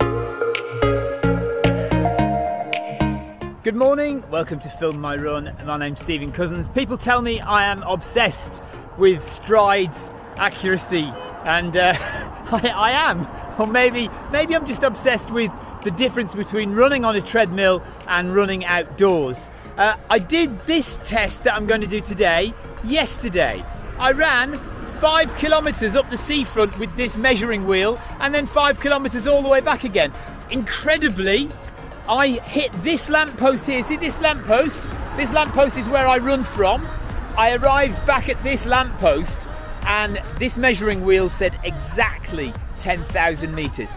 Good morning, welcome to Film My Run. My name's Stephen Cousins. People tell me I am obsessed with Stryd's, accuracy, and uh, I, I, am. Or maybe, maybe I'm just obsessed with the difference between running on a treadmill and running outdoors. Uh, I did this test that I'm going to do today yesterday. I ran five kilometres up the seafront with this measuring wheel and then five kilometres all the way back again. Incredibly, I hit this lamppost here. See this lamppost? This lamppost is where I run from. I arrived back at this lamppost and this measuring wheel said exactly 10,000 metres.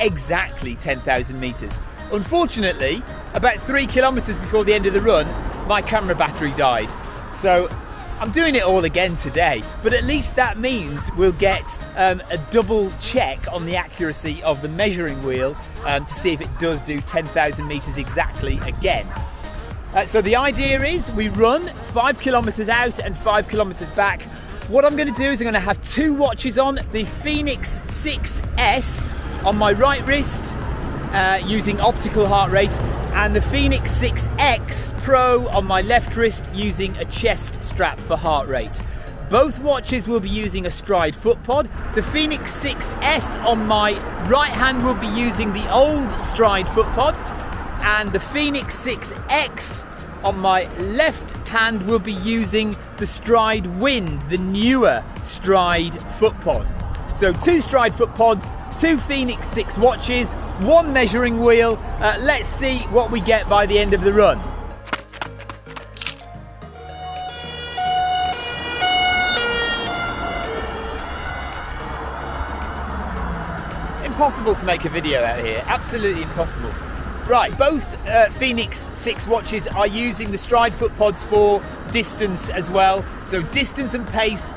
Exactly 10,000 metres. Unfortunately, about three kilometres before the end of the run, my camera battery died. So I'm doing it all again today, but at least that means we'll get um, a double check on the accuracy of the measuring wheel um, to see if it does do 10,000 metres exactly again. Uh, so the idea is we run five kilometres out and five kilometres back. What I'm going to do is I'm going to have two watches on, the Phoenix 6S on my right wrist uh, using optical heart rate and the Fenix 6X Pro on my left wrist using a chest strap for heart rate. Both watches will be using a Stryd foot pod. The Fenix 6S on my right hand will be using the old Stryd foot pod and the Fenix 6X on my left hand will be using the Stryd Wind, the newer Stryd foot pod. So two Stryd foot pods, two Fenix 6 watches, one measuring wheel. Uh, let's see what we get by the end of the run. Impossible to make a video out here, absolutely impossible. Right, both uh, Fenix 6 watches are using the Stryd foot pods for distance as well. So distance and pace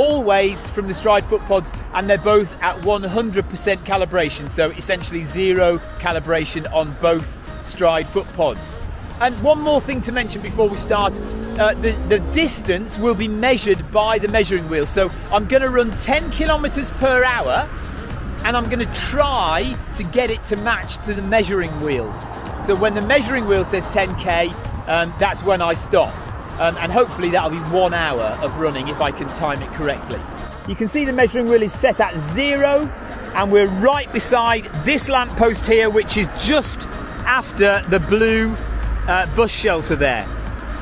always from the Stryd foot pods and they're both at 100% calibration. So essentially zero calibration on both Stryd foot pods. And one more thing to mention before we start uh, the, the distance will be measured by the measuring wheel. So I'm going to run 10 kilometers per hour and I'm going to try to get it to match to the measuring wheel. So when the measuring wheel says 10k um, that's when I stop um, and hopefully that'll be one hour of running if I can time it correctly. You can see the measuring wheel is set at zero and we're right beside this lamppost here which is just after the blue uh, bus shelter there.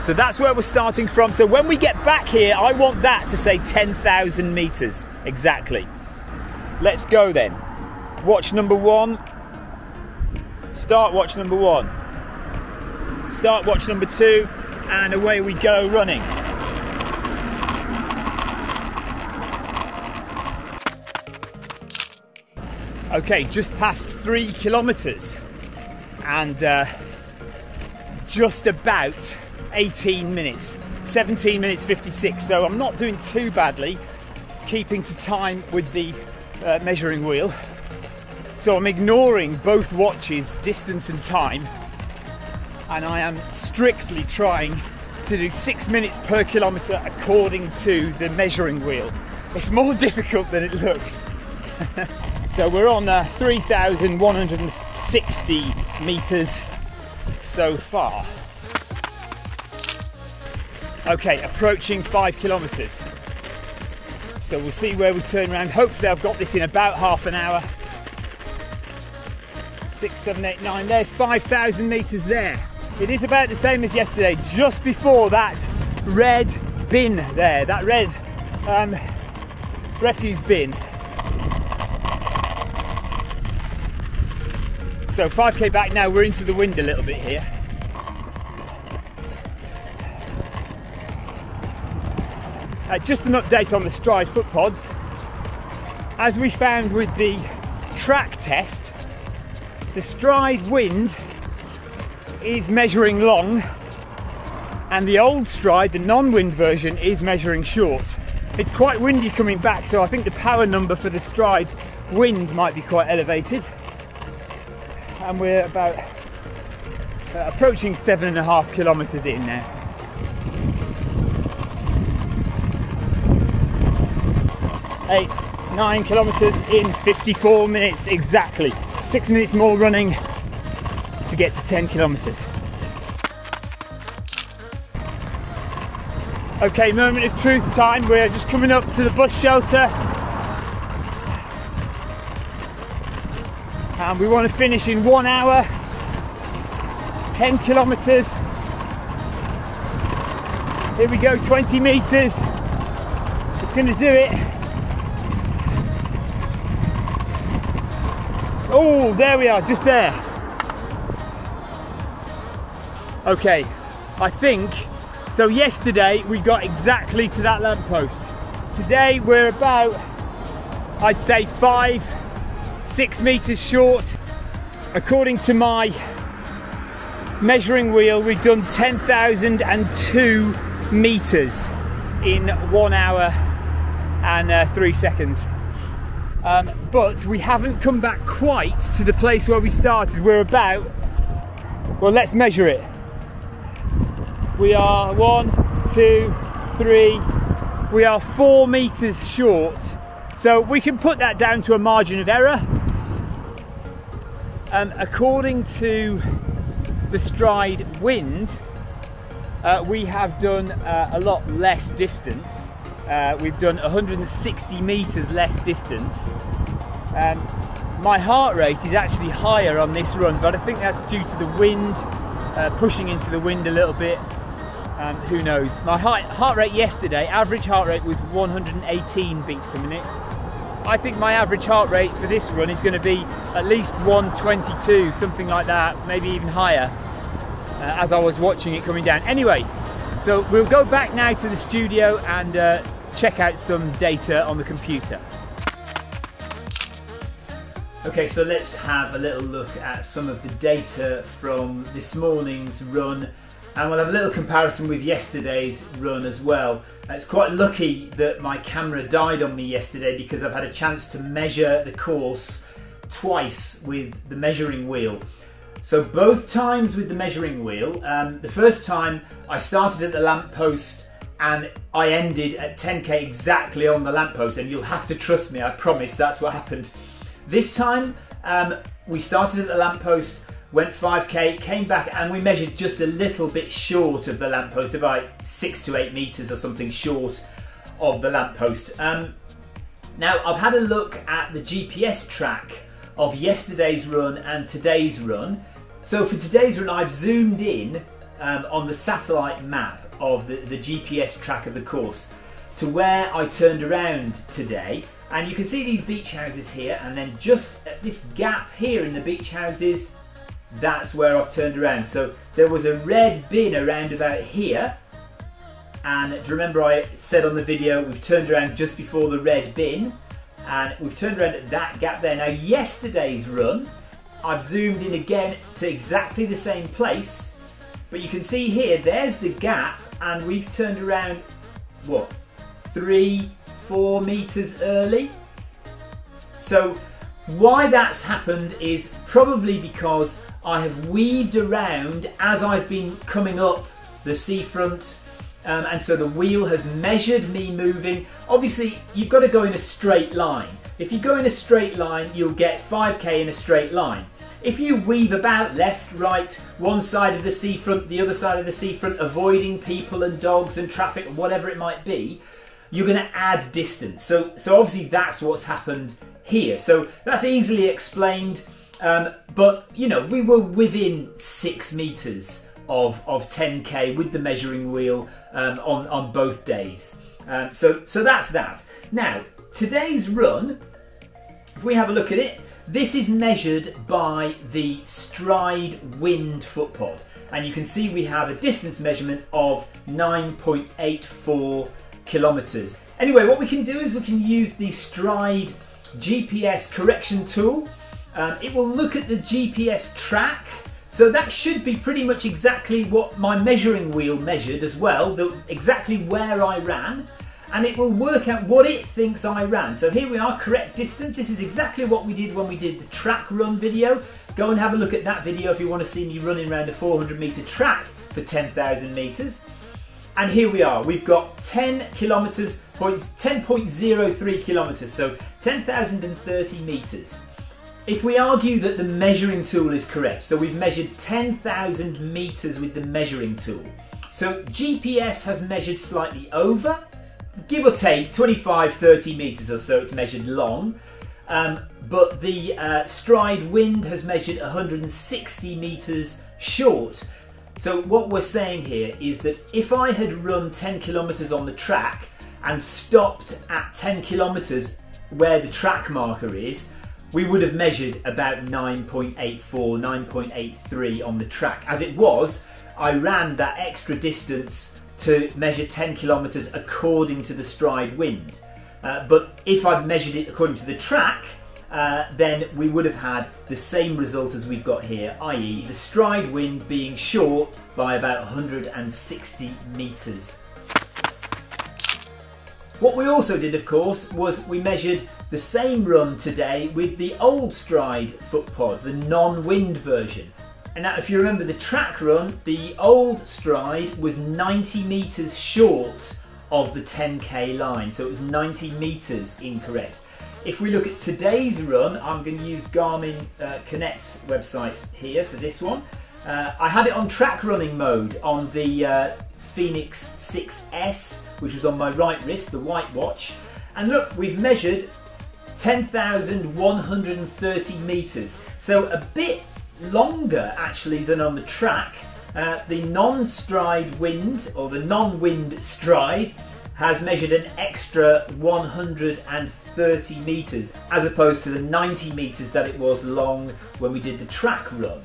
So that's where we're starting from. So when we get back here, I want that to say 10,000 meters exactly. Let's go then. Watch number one. Start watch number one. Start watch number two and away we go running. Okay, just past three kilometres and uh, just about 18 minutes, 17 minutes 56. So I'm not doing too badly, keeping to time with the uh, measuring wheel. So I'm ignoring both watches, distance and time, and I am strictly trying to do six minutes per kilometre according to the measuring wheel. It's more difficult than it looks. so we're on uh, 3,160 metres so far. Okay, approaching five kilometres. So we'll see where we turn around. Hopefully I've got this in about half an hour. Six, seven, eight, nine. There's 5,000 metres there. It is about the same as yesterday, just before that red bin there, that red um, refuse bin. So 5k back now, we're into the wind a little bit here. Uh, just an update on the Stryd foot pods. As we found with the track test, the Stryd wind is measuring long and the old Stryd, the non-wind version, is measuring short. It's quite windy coming back, so I think the power number for the Stryd wind might be quite elevated. And we're about uh, approaching seven and a half kilometers in now. Eight, nine kilometers in 54 minutes exactly. Six minutes more running get to 10 kilometers. Okay, moment of truth time. We're just coming up to the bus shelter. And we want to finish in one hour, 10 kilometers. Here we go, 20 meters. It's going to do it. Oh, there we are, just there. Okay, I think so yesterday we got exactly to that lamppost. Today we're about, I'd say five, six meters short. According to my measuring wheel, we've done 10,002 meters in one hour and uh, three seconds. Um, but we haven't come back quite to the place where we started. We're about, well, let's measure it we are one, two, three, we are four meters short. So we can put that down to a margin of error. Um, according to the Stryd wind, uh, we have done uh, a lot less distance. Uh, we've done 160 meters less distance. Um, my heart rate is actually higher on this run, but I think that's due to the wind, uh, pushing into the wind a little bit um, who knows? My heart, heart rate yesterday, average heart rate was 118 beats per minute. I think my average heart rate for this run is going to be at least 122, something like that, maybe even higher, uh, as I was watching it coming down. Anyway, so we'll go back now to the studio and uh, check out some data on the computer. Okay, so let's have a little look at some of the data from this morning's run and we'll have a little comparison with yesterday's run as well. It's quite lucky that my camera died on me yesterday because I've had a chance to measure the course twice with the measuring wheel. So both times with the measuring wheel, um, the first time I started at the lamppost and I ended at 10k exactly on the lamppost and you'll have to trust me, I promise that's what happened. This time um, we started at the lamppost went 5k, came back, and we measured just a little bit short of the lamppost, about six to eight meters or something short of the lamppost. Um, now, I've had a look at the GPS track of yesterday's run and today's run. So for today's run, I've zoomed in um, on the satellite map of the, the GPS track of the course to where I turned around today. And you can see these beach houses here, and then just at this gap here in the beach houses, that's where I've turned around. So there was a red bin around about here. And remember I said on the video, we've turned around just before the red bin. And we've turned around at that gap there. Now yesterday's run, I've zoomed in again to exactly the same place. But you can see here, there's the gap. And we've turned around, what, three, four meters early. So why that's happened is probably because I have weaved around as I've been coming up the seafront um, and so the wheel has measured me moving. Obviously you've got to go in a straight line. If you go in a straight line you'll get 5k in a straight line. If you weave about left, right, one side of the seafront, the other side of the seafront, avoiding people and dogs and traffic, whatever it might be, you're going to add distance. So, so obviously that's what's happened here. So that's easily explained. Um, but you know, we were within six meters of, of 10k with the measuring wheel um, on on both days. Um, so so that's that. Now today's run, if we have a look at it, this is measured by the Stryd Wind footpod, and you can see we have a distance measurement of 9.84 kilometers. Anyway, what we can do is we can use the Stryd GPS correction tool um, it will look at the GPS track. So that should be pretty much exactly what my measuring wheel measured as well, the, exactly where I ran. And it will work out what it thinks I ran. So here we are, correct distance. This is exactly what we did when we did the track run video. Go and have a look at that video if you want to see me running around a 400 meter track for 10,000 meters. And here we are, we've got 10 kilometers, 10.03 kilometers, so 10,030 meters. If we argue that the measuring tool is correct, so we've measured 10,000 meters with the measuring tool. So GPS has measured slightly over, give or take 25, 30 meters or so, it's measured long. Um, but the uh, Stryd wind has measured 160 meters short. So what we're saying here is that if I had run 10 kilometers on the track and stopped at 10 kilometers where the track marker is, we would have measured about 9.84, 9.83 on the track. As it was, I ran that extra distance to measure 10 kilometers according to the Stryd wind. Uh, but if I'd measured it according to the track, uh, then we would have had the same result as we've got here, i.e. the Stryd wind being short by about 160 metres. What we also did, of course, was we measured the same run today with the old Stryd foot pod, the non-wind version. And now if you remember the track run, the old Stryd was 90 metres short of the 10k line, so it was 90 metres incorrect. If we look at today's run, I'm going to use Garmin uh, Connect website here for this one. Uh, I had it on track running mode on the uh, Fenix 6S, which was on my right wrist, the white watch. And look, we've measured 10,130 meters. So a bit longer actually than on the track. Uh, the non-Stryd wind, or the non-wind Stryd, has measured an extra 130 metres as opposed to the 90 metres that it was long when we did the track run.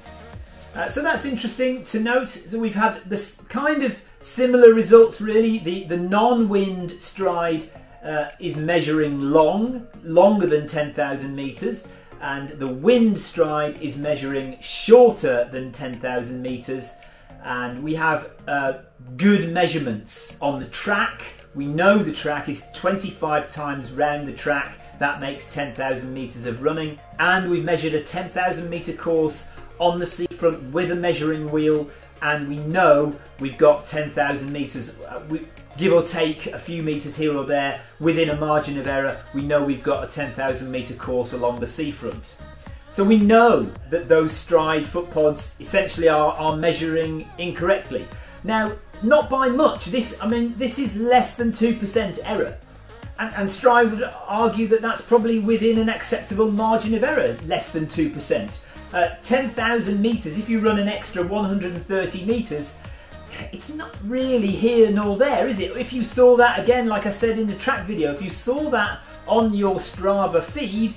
Uh, so that's interesting to note. So we've had this kind of similar results really. The, the non-wind Stryd uh, is measuring long, longer than 10,000 metres and the wind Stryd is measuring shorter than 10,000 metres and we have uh, good measurements on the track we know the track is 25 times round the track. That makes 10,000 metres of running. And we've measured a 10,000 metre course on the seafront with a measuring wheel. And we know we've got 10,000 metres, uh, give or take a few metres here or there, within a margin of error. We know we've got a 10,000 metre course along the seafront. So we know that those Stryd foot pods essentially are, are measuring incorrectly. Now, not by much. This, I mean, this is less than 2% error. And, and Stryd would argue that that's probably within an acceptable margin of error, less than 2%. Uh, 10,000 metres, if you run an extra 130 metres, it's not really here nor there, is it? If you saw that again, like I said in the track video, if you saw that on your Strava feed,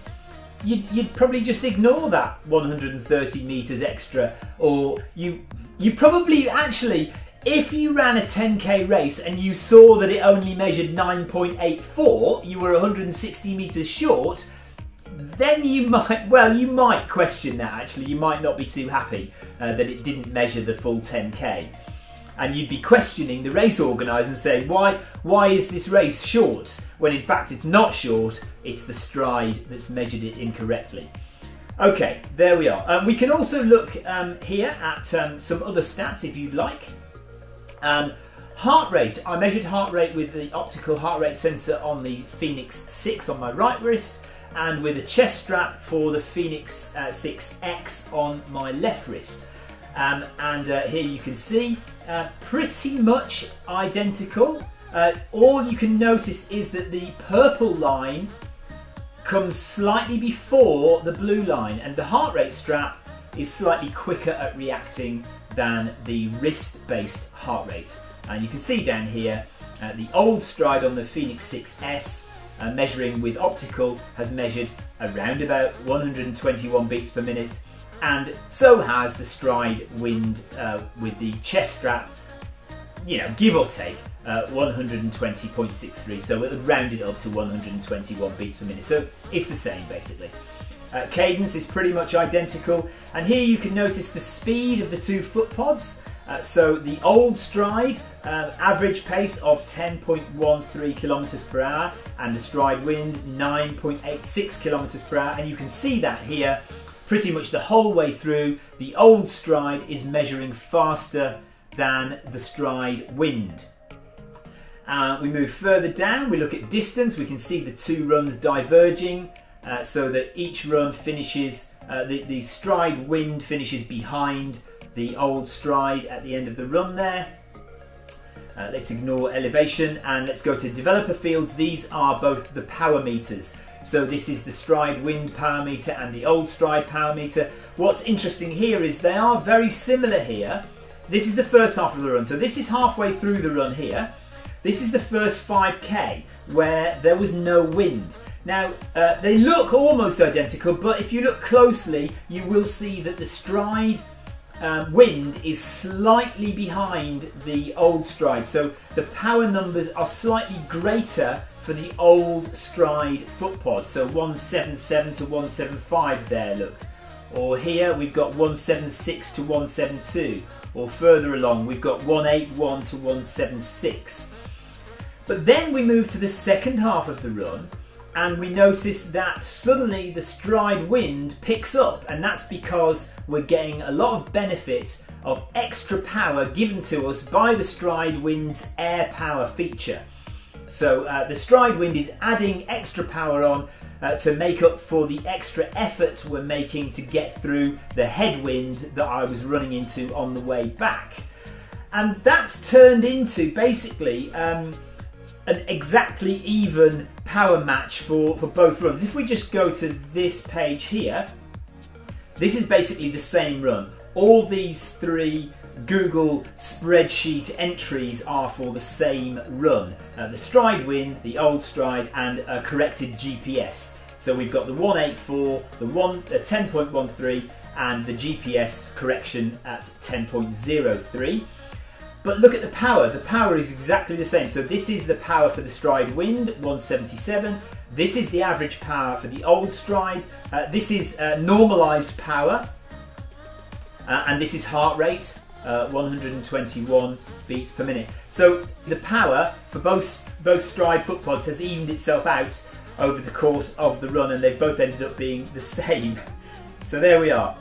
you'd, you'd probably just ignore that 130 metres extra, or you you probably actually if you ran a 10k race and you saw that it only measured 9.84, you were 160 meters short, then you might, well, you might question that actually. You might not be too happy uh, that it didn't measure the full 10k. And you'd be questioning the race organiser and saying, why, why is this race short? When in fact it's not short, it's the Stryd that's measured it incorrectly. Okay, there we are. Um, we can also look um, here at um, some other stats if you'd like. Um, heart rate, I measured heart rate with the optical heart rate sensor on the Fenix 6 on my right wrist and with a chest strap for the Fenix uh, 6X on my left wrist. Um, and uh, here you can see uh, pretty much identical. Uh, all you can notice is that the purple line comes slightly before the blue line and the heart rate strap is slightly quicker at reacting than the wrist-based heart rate. And you can see down here, uh, the old Stryd on the Fenix 6S measuring with optical has measured around about 121 beats per minute and so has the Stryd wind uh, with the chest strap, you know, give or take uh, 120.63 so it would round it up to 121 beats per minute so it's the same basically. Uh, cadence is pretty much identical and here you can notice the speed of the two foot pods. Uh, so the old Stryd, uh, average pace of 10.13 kilometers per hour and the Stryd wind 9.86 kilometers per hour and you can see that here pretty much the whole way through the old Stryd is measuring faster than the Stryd wind. Uh, we move further down, we look at distance, we can see the two runs diverging uh, so that each run finishes Uh, the, the Stryd wind finishes behind the old Stryd at the end of the run there. Uh, let's ignore elevation and let's go to developer fields. These are both the power meters. So this is the Stryd wind power meter and the old Stryd power meter. What's interesting here is they are very similar here. This is the first half of the run. So this is halfway through the run here. This is the first 5k where there was no wind. Now, uh, they look almost identical, but if you look closely, you will see that the Stryd um, wind is slightly behind the old Stryd. So the power numbers are slightly greater for the old Stryd foot pod. So 177 to 175 there, look. Or here we've got 176 to 172. Or further along we've got 181 to 176. But then we move to the second half of the run and we notice that suddenly the Stryd wind picks up and that's because we're getting a lot of benefit of extra power given to us by the Stryd wind's air power feature. So uh, the Stryd wind is adding extra power on uh, to make up for the extra effort we're making to get through the headwind that I was running into on the way back. And that's turned into basically um, an exactly even power match for, for both runs. If we just go to this page here, this is basically the same run. All these three Google spreadsheet entries are for the same run. Uh, the Stryd win, the old Stryd, and a corrected GPS. So we've got the 184, the, one, the 10.13, and the GPS correction at 10.03. But look at the power. The power is exactly the same. So this is the power for the Stryd wind, 177. This is the average power for the old Stryd. Uh, this is uh, normalized power. Uh, and this is heart rate uh, 121 beats per minute. So the power for both both Stryd foot pods has evened itself out over the course of the run and they've both ended up being the same. So there we are.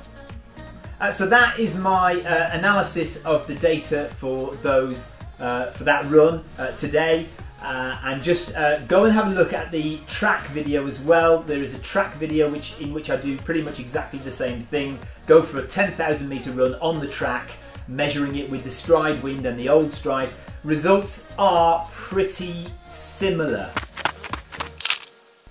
Uh, so that is my uh, analysis of the data for those uh, for that run uh, today. Uh, and just go and have a look at the track video as well. There is a track video which in which I do pretty much exactly the same thing. Go for a 10,000 meter run on the track measuring it with the Stryd wind and the old Stryd, results are pretty similar.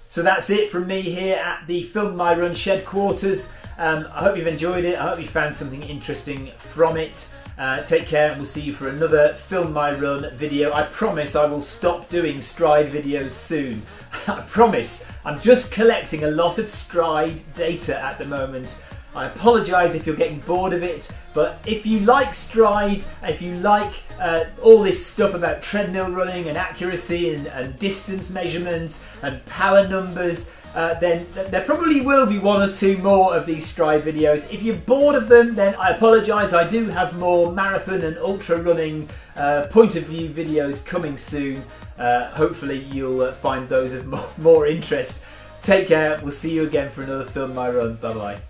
So that's it from me here at the Film My Run Shed Quarters. Um, I hope you've enjoyed it. I hope you found something interesting from it. Uh, take care and we'll see you for another Film My Run video. I promise I will stop doing Stryd videos soon. I promise. I'm just collecting a lot of Stryd data at the moment I apologise if you're getting bored of it, but if you like Stryd, if you like uh, all this stuff about treadmill running and accuracy and, and distance measurements and power numbers, uh, then there probably will be one or two more of these Stryd videos. If you're bored of them, then I apologise. I do have more marathon and ultra running uh, point of view videos coming soon. Uh, hopefully, you'll uh, find those of more, more interest. Take care. We'll see you again for another Film My Run. Bye bye.